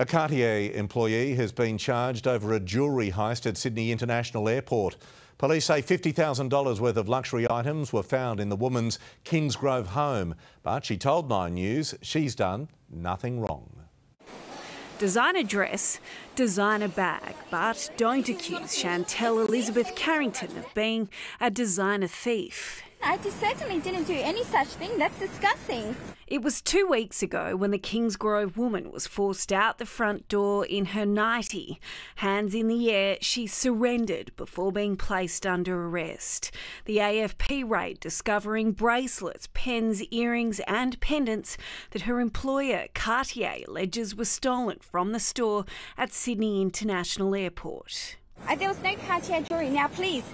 A Cartier employee has been charged over a jewellery heist at Sydney International Airport. Police say $50,000 worth of luxury items were found in the woman's Kingsgrove home, but she told Nine News she's done nothing wrong. Designer dress, designer bag, but don't accuse Chantel Elizabeth Carrington of being a designer thief. I certainly didn't do any such thing. That's disgusting. It was two weeks ago when the Kingsgrove woman was forced out the front door in her nightie. Hands in the air, she surrendered before being placed under arrest. The AFP raid discovering bracelets, pens, earrings, and pendants that her employer, Cartier, alleges were stolen from the store at Sydney International Airport. Uh, there was no Cartier jewellery. Now, please.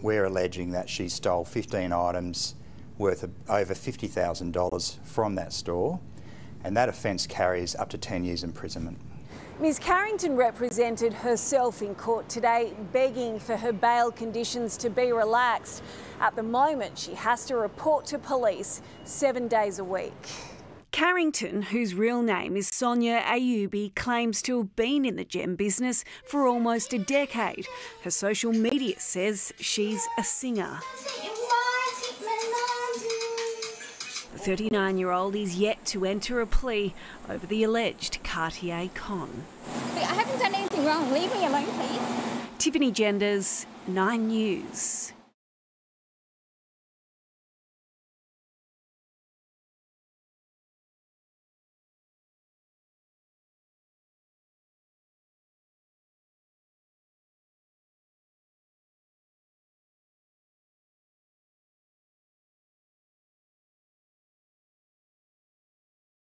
We're alleging that she stole 15 items worth of over $50,000 from that store, and that offence carries up to 10 years imprisonment. Ms Carrington represented herself in court today, begging for her bail conditions to be relaxed. At the moment, she has to report to police seven days a week. Carrington, whose real name is Sonia Ayubi, claims to have been in the gem business for almost a decade. Her social media says she's a singer. The 39 year old is yet to enter a plea over the alleged Cartier con. I haven't done anything wrong. Leave me alone, please. Tiffany Genders, 9 News.